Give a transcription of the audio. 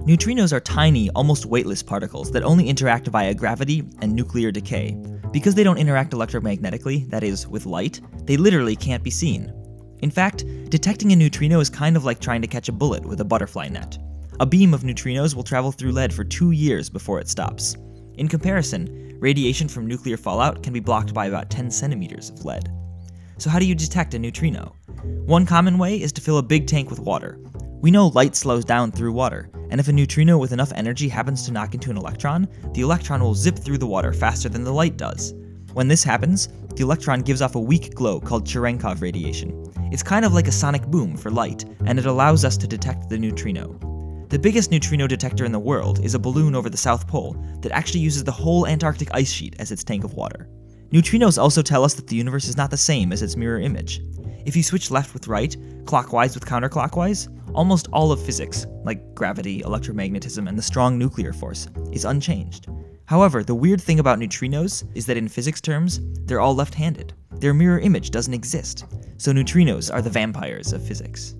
Neutrinos are tiny, almost weightless particles that only interact via gravity and nuclear decay. Because they don't interact electromagnetically, that is, with light, they literally can't be seen. In fact, detecting a neutrino is kind of like trying to catch a bullet with a butterfly net. A beam of neutrinos will travel through lead for two years before it stops. In comparison, radiation from nuclear fallout can be blocked by about 10 centimeters of lead. So, how do you detect a neutrino? One common way is to fill a big tank with water. We know light slows down through water, and if a neutrino with enough energy happens to knock into an electron, the electron will zip through the water faster than the light does. When this happens, the electron gives off a weak glow called Cherenkov radiation. It's kind of like a sonic boom for light, and it allows us to detect the neutrino. The biggest neutrino detector in the world is a balloon over the South Pole that actually uses the whole Antarctic ice sheet as its tank of water. Neutrinos also tell us that the universe is not the same as its mirror image. If you switch left with right, clockwise with counterclockwise, almost all of physics, like gravity, electromagnetism, and the strong nuclear force, is unchanged. However, the weird thing about neutrinos is that in physics terms, they're all left handed. Their mirror image doesn't exist, so neutrinos are the vampires of physics.